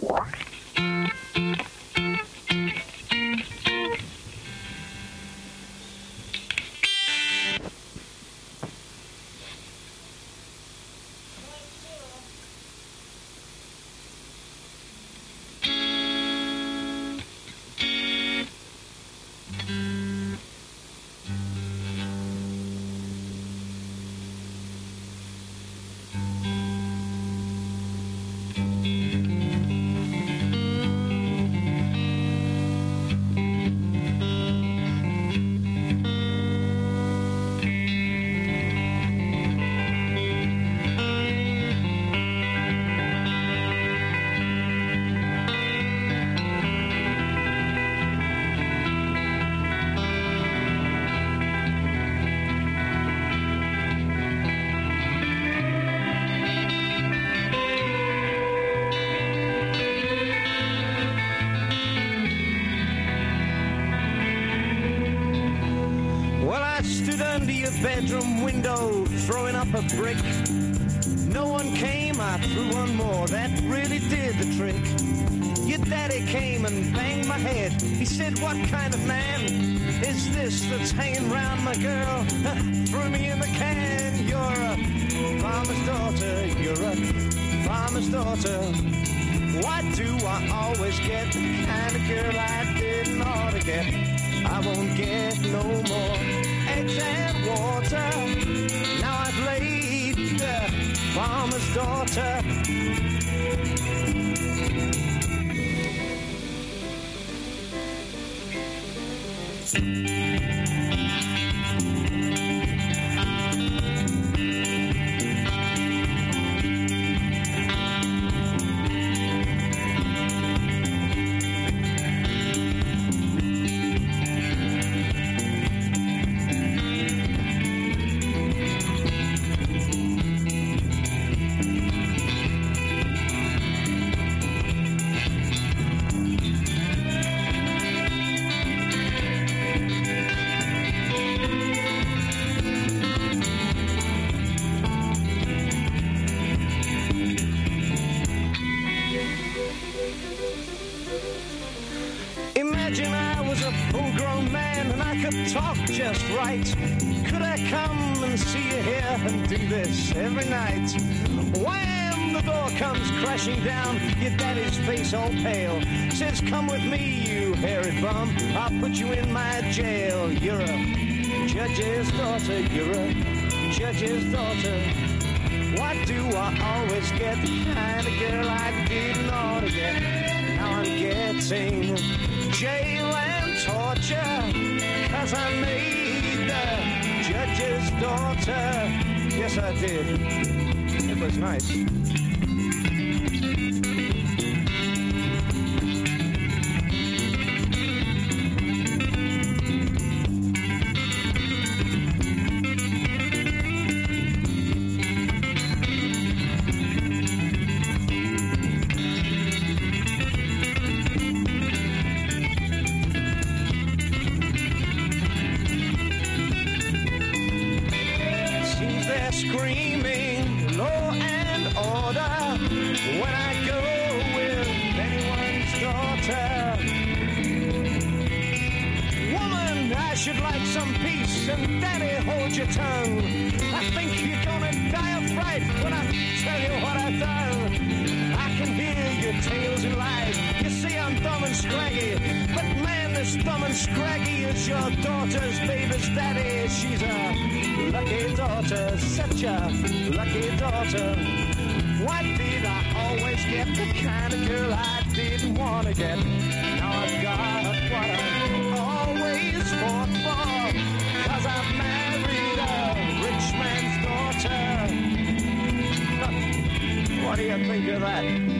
Well, under your bedroom window, throwing up a brick. No one came, I threw one more, that really did the trick. Your daddy came and banged my head. He said, What kind of man is this that's hanging round my girl? threw me in the can. You're a farmer's daughter, you're a farmer's daughter. Why do I always get the kind of girl I didn't ought to get? I won't get no more water. Now I've laid the farmer's daughter. Imagine I was a full grown man and I could talk just right. Could I come and see you here and do this every night? Wham! The door comes crashing down, your daddy's face all pale. Says, Come with me, you hairy bum. I'll put you in my jail. You're a judge's daughter, you're a judge's daughter. Why do I always get the kind of girl I didn't ought to get? Now I'm getting jail and torture, cause I made the judge's daughter. Yes, I did. It was nice. Screaming law and order when I go with anyone's daughter. Woman, I should like some peace and daddy hold your tongue. I think you're gonna die of fright when I tell you what I've done. Dumb and scraggy is your daughter's baby's daddy. She's a lucky daughter, such a lucky daughter. Why did I always get the kind of girl I didn't want to get? Now I've got what I always fought for, cause I've married a rich man's daughter. What do you think of that?